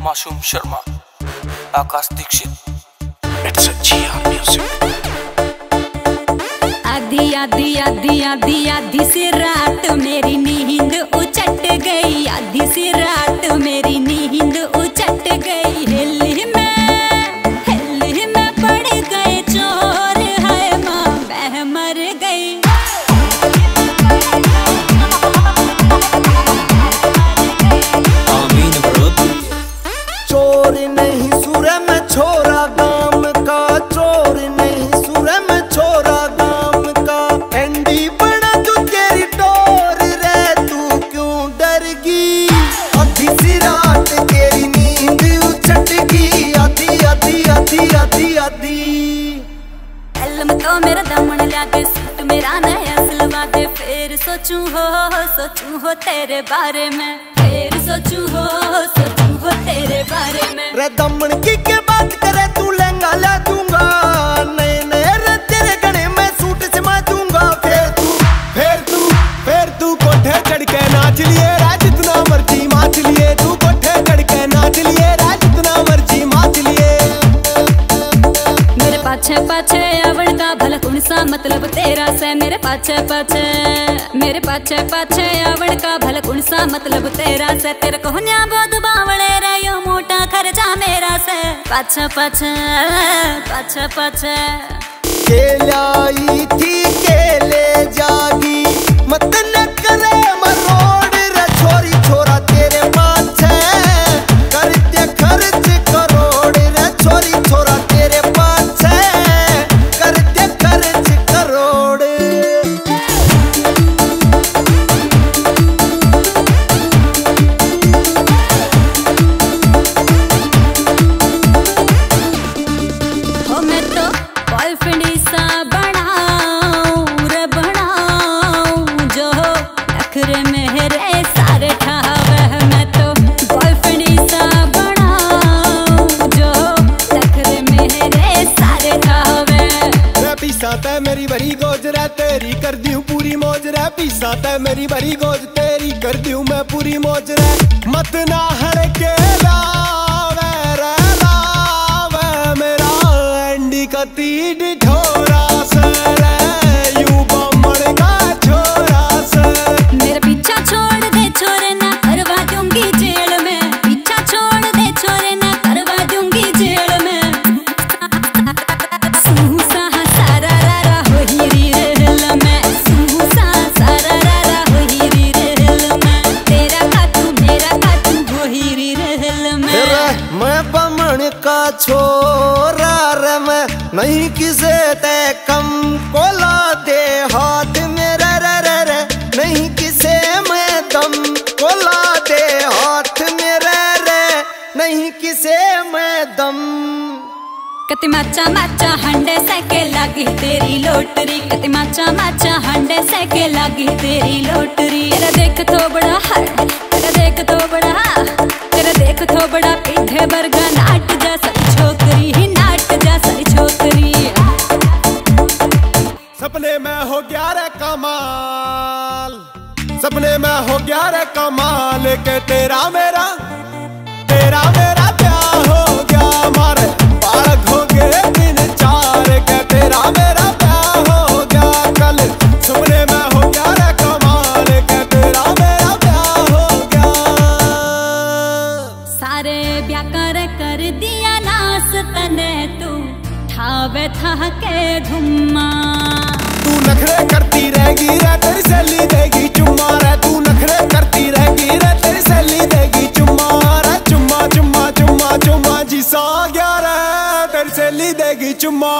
Masoom Sharma, Akash Dixit it's a Gia music आधी आधी आधी आधी आधी से रात मेरी तो मेरा दमन लागे सूट मेरा नया सिलवा दे फिर सोचूं हो सोचूं हो तेरे बारे में। फिर सोचूं हो सोचूं हो तेरे बारे में। रे दमन की के बात करे तू लहंगा ला दूँगा। नए नए रे तेरे गणे में सूट समा दूँगा। फिर तू फिर तू फिर तू कोठे चढ़ के नाच लिए। जितना मर्ज़ी माच लिए। तू कोठे चढ़ के नाच लिए। राज जितना मर्ज़ी माच लिए। मेरे पाछे पाछे आवड़ का मतलब तेरा से मेरे पाछे पाछे, मेरे पाछे पाछे आवड़ का भल कौन सा मतलब तेरा से। तेरे को न्या बोध बावड़े रहो मोटा खर्चा मेरा से। पाछे पाछे पाछे पाछे। केलाई थी केले जागी ते मेरी भरी गोज रे, तेरी कर दियूं पूरी मौज रे। पीसा ते मेरी भरी गोज, तेरी कर दियूं मैं पूरी मौज रे। मत ना हड़के नहीं किसे ते कम कोला दे हाथ मेरे, रे रे रे। नहीं किसे मैं दम कोला दे हाथ मेरे, रे। नहीं किसे मैं दम। कति माचा माचा, हंडे सके लागी तेरी लोटरी। कति माचा माचा, हंडे सके लागी तेरी लोटरी। तेरा देख तो बड़ा है तेरा देख तो बड़ा, तेरा देख तो बड़ा पीठे बरगा सपने में हो गया रे कमाल। सपने में हो गया रे कमाल के तेरा मेरा तेरा मेरा प्यार हो गया मारे बालक हो गए तीन चार के तेरा मेरा प्यार हो गया कल। सपने में हो गया कमाल तेरा मेरा प्यार हो गया। सारे ब्याह कर कर दिया नास तने तू। था के धुम्मा। तू नखरे करती रहेगी रे तेरी सहेली देगी चुम्मा। रे तू नखरे करती रहेगी रे तेरी सहेली देगी चुम्मा। रे चुम्मा चुम्मा चुम्मा चुम्मा, जी सा गया रे तेरी सहेली देगी चुम्मा।